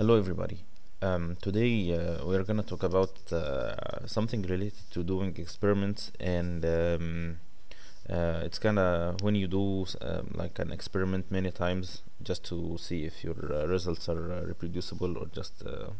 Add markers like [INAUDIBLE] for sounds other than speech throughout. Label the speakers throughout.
Speaker 1: Hello everybody. Um, today uh, we're gonna talk about uh, something related to doing experiments and um, uh, it's kinda when you do um, like an experiment many times just to see if your uh, results are uh, reproducible or just uh,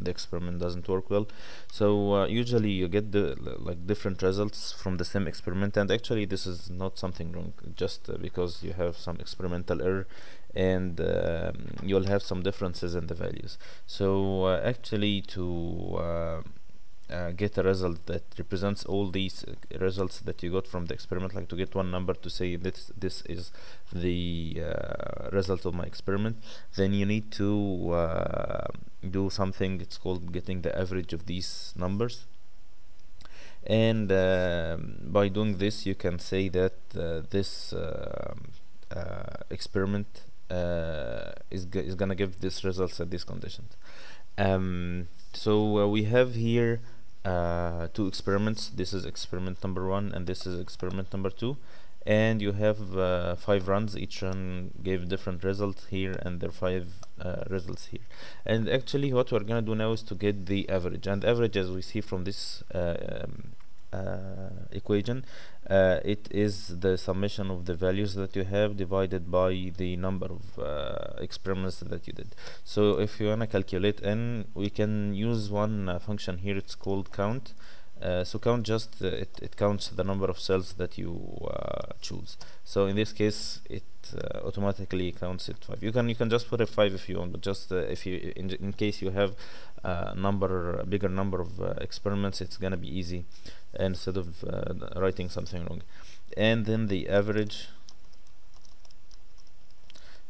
Speaker 1: the experiment doesn't work well. So usually you get the like different results from the same experiment and actually this is not something wrong just because you have some experimental error and um, you'll have some differences in the values. So uh, actually to uh, uh, get a result that represents all these uh, results that you got from the experiment, like to get one number to say this this is the uh, result of my experiment, then you need to uh, do something. It's called getting the average of these numbers. And um by doing this, you can say that this um experiment uh, is is gonna give these results at these conditions. Um, so uh, we have here uh, two experiments. This is experiment number one, and this is experiment number two. And you have uh, five runs. Each run gave different results here, and there are five uh, results here. And actually, what we're gonna do now is to get the average. And average, as we see from this uh, um, equation, uh, it is the summation of the values that you have divided by the number of uh, experiments that you did. So if you wanna calculate n, we can use one uh, function here. It's called count. Uh, so count just it, it counts the number of cells that you uh, choose. So in this case, it uh, automatically counts it five. You can you can just put a five if you want, but just if you in, in case you have a number a bigger number of experiments, it's gonna be easy instead of writing something wrong. And then the average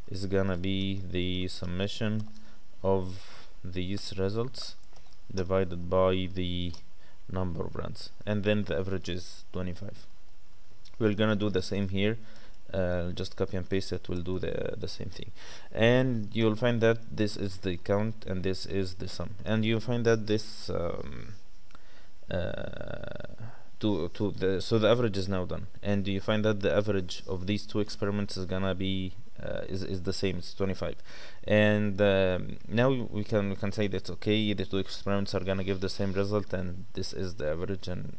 Speaker 1: is gonna be the summation of these results divided by the number of runs. And then the average is 25 we're gonna do the same here. Uh, just copy and paste it. Will do the the same thing. And you'll find that this is the count and this is the sum. And you'll find that this um, uh, to to the so the average is now done. And you find that the average of these two experiments is gonna be uh, is, is the same? It's 25 and um, now we can we can say that okay the two experiments are gonna give the same result and this is the average and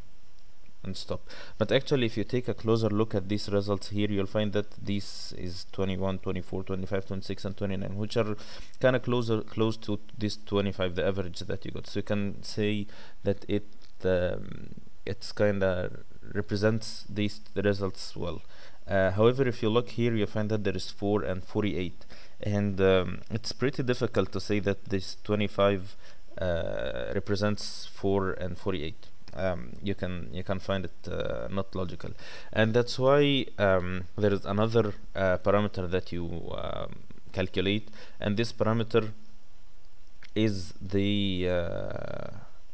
Speaker 1: and stop. But actually if you take a closer look at these results here you'll find that this is 21 24 25 26 and 29 which are kind of closer close to this 25 the average that you got. So you can say that it um, it's kind of represents these the results well uh, however, if you look here, you find that there is 4 and 48. And um, it's pretty difficult to say that this 25 uh, represents 4 and 48. Um, you can you can find it uh, not logical, and that's why um, there is another uh, parameter that you um, calculate, and this parameter is the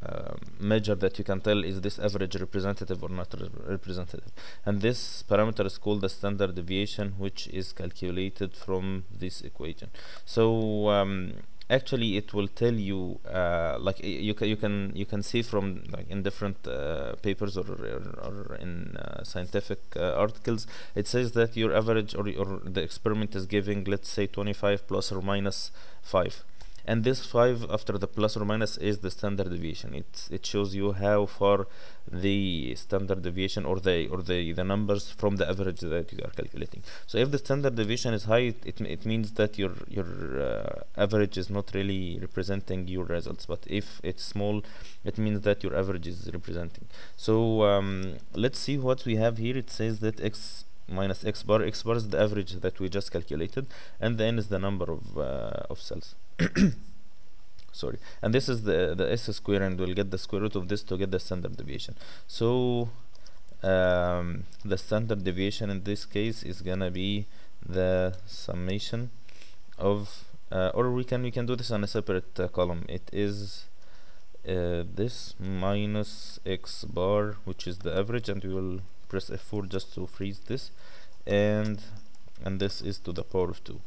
Speaker 1: uh, measure that you can tell is this average representative or not re representative. And this parameter is called the standard deviation which is calculated from this equation. So um, actually it will tell you uh, like you can you can you can see from like in different uh, papers or, or, or in uh, scientific uh, articles it says that your average or, or the experiment is giving let's say 25 plus or minus 5 and this 5 after the plus or minus is the standard deviation. It it shows you how far the standard deviation or the or the the numbers from the average that you are calculating. So if the standard deviation is high it it means that your your uh, average is not really representing your results. But if it's small it means that your average is representing. So um, let's see what we have here. It says that x minus x bar x bar is the average that we just calculated. And the n is the number of uh, of cells [COUGHS] sorry. And this is the the s square and we'll get the square root of this to get the standard deviation. So um, the standard deviation in this case is gonna be the summation of uh, or we can we can do this on a separate uh, column. It is uh, this minus x bar which is the average and we will press F4 just to freeze this. And and this is to the power of 2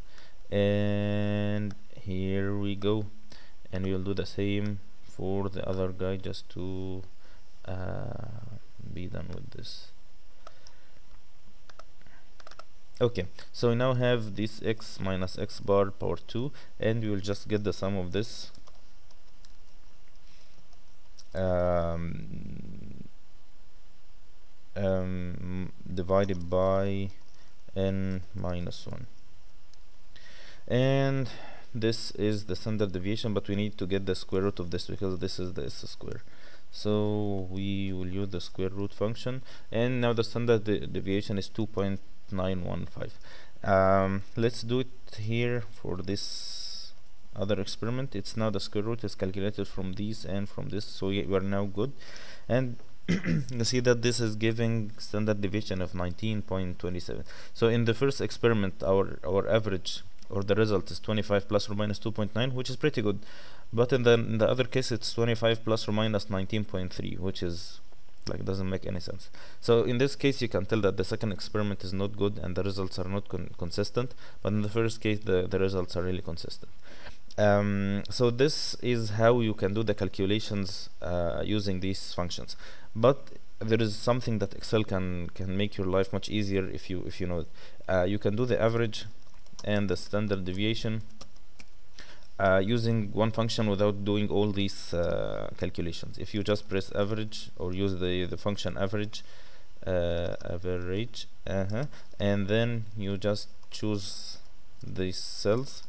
Speaker 1: and here we go. And we will do the same for the other guy just to uh, be done with this. Okay so we now have this x minus x bar power 2 and we will just get the sum of this. Um, um, divided by n minus 1 and this is the standard deviation but we need to get the square root of this because this is the s square. So we will use the square root function. And now the standard de deviation is 2.915 um, let's do it here for this other experiment. It's now the square root is calculated from these and from this so we are now good. And [CLEARS THROAT] you see that this is giving standard deviation of 19.27 so in the first experiment our our average or the result is 25 plus or minus 2.9 which is pretty good. But in the in the other case it's 25 plus or minus 19.3 which is like doesn't make any sense. So in this case you can tell that the second experiment is not good and the results are not con consistent but in the first case the the results are really consistent. Um, so this is how you can do the calculations uh, using these functions. But there is something that Excel can can make your life much easier if you if you know it. Uh, you can do the average and the standard deviation uh, using one function without doing all these uh, calculations. If you just press average or use the the function average uh, average -huh, and then you just choose these cells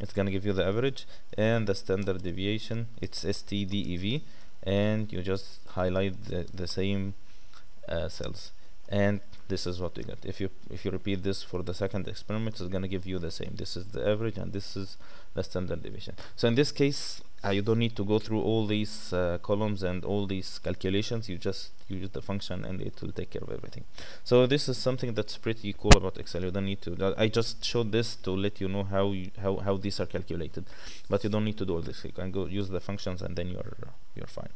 Speaker 1: it's gonna give you the average and the standard deviation it's stdev and you just highlight the, the same uh, cells and this is what you get. If you if you repeat this for the second experiment it's going to give you the same. This is the average and this is the standard deviation. So in this case uh, you don't need to go through all these uh, columns and all these calculations. You just use the function and it will take care of everything. So this is something that's pretty cool about excel. You don't need to i just showed this to let you know how you, how how these are calculated. But you don't need to do all this. You can go use the functions and then you're you're fine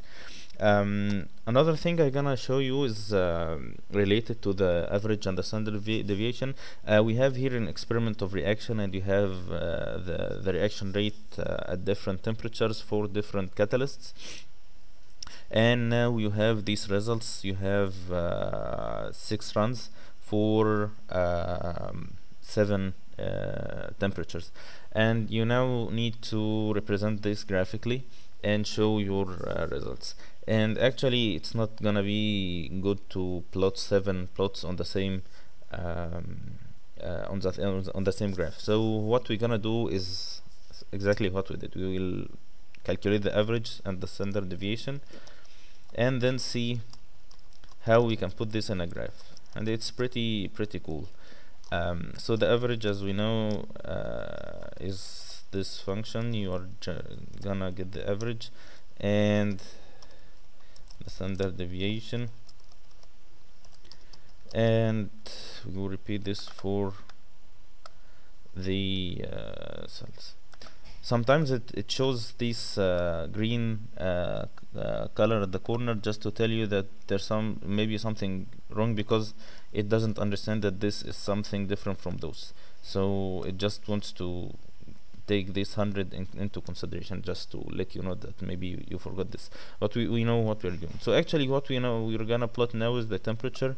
Speaker 1: um, another thing I'm gonna show you is uh, related to the average and the standard deviation. Uh, we have here an experiment of reaction and you have uh, the, the reaction rate uh, at different temperatures for different catalysts. And now you have these results. You have uh, six runs for um, seven uh, temperatures. And you now need to represent this graphically and show your results. And actually it's not gonna be good to plot seven plots on the same um, uh, on the on the same graph. So what we're gonna do is exactly what we did. We will calculate the average and the standard deviation and then see how we can put this in a graph. And it's pretty pretty cool. Um, so the average as we know uh, is this function you are gonna get the average and the standard deviation. And we will repeat this for the uh, cells. Sometimes it, it shows this uh, green uh, uh, color at the corner just to tell you that there's some maybe something wrong because it doesn't understand that this is something different from those. So it just wants to take this 100 in, into consideration just to let you know that maybe you, you, forgot this. But we, we know what we're doing. So actually what we know we're gonna plot now is the temperature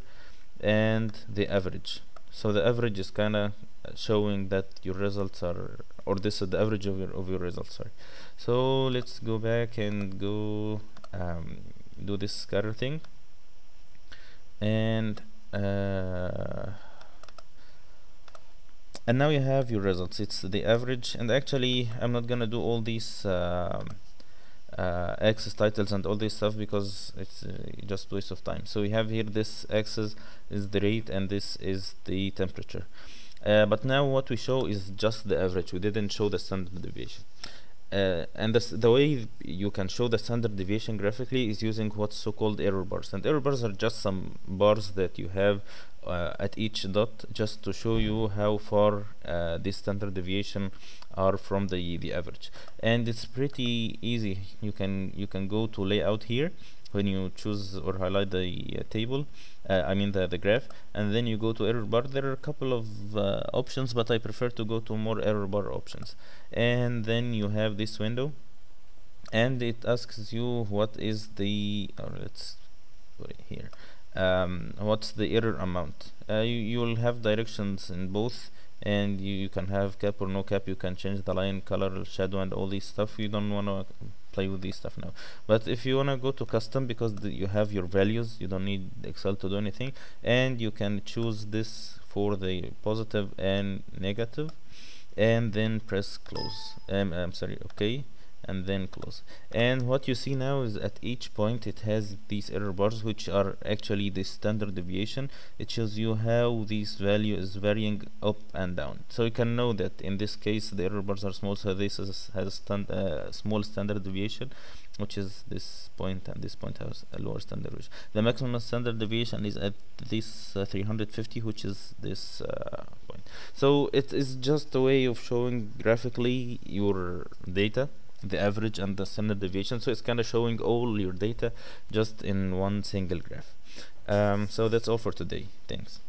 Speaker 1: and the average. So the average is kind of showing that your results are or this is the average of your of your results sorry. So let's go back and go um, do this scatter thing. And uh, and now you have your results. It's the average. And actually I'm not gonna do all these uh, uh, axis titles and all this stuff because it's uh, just waste of time. So we have here this axis is the rate and this is the temperature. Uh, but now what we show is just the average. We didn't show the standard deviation. Uh, and the way you can show the standard deviation graphically is using what's so-called error bars. And error bars are just some bars that you have uh, at each dot just to show you how far uh, this standard deviation are from the the average. And it's pretty easy. You can you can go to layout here when you choose or highlight the uh, table uh, I mean the, the graph and then you go to error bar. There are a couple of uh, options but I prefer to go to more error bar options. And then you have this window and it asks you what is the or let's put it here um, what's the error amount? Uh, you, you will have directions in both and you, you can have cap or no cap. You can change the line color shadow and all these stuff. You don't want to play with these stuff now. But if you want to go to custom because you have your values you don't need excel to do anything and you can choose this for the positive and negative and then press close. Um, I'm sorry okay and then close. And what you see now is at each point it has these error bars which are actually the standard deviation. It shows you how this value is varying up and down. So you can know that in this case the error bars are small so this is, has a stand, uh, small standard deviation which is this point and this point has a lower standard deviation. The maximum standard deviation is at this uh, 350 which is this uh, point. So it is just a way of showing graphically your data the average and the standard deviation. So it's kind of showing all your data just in one single graph. Um, so that's all for today. Thanks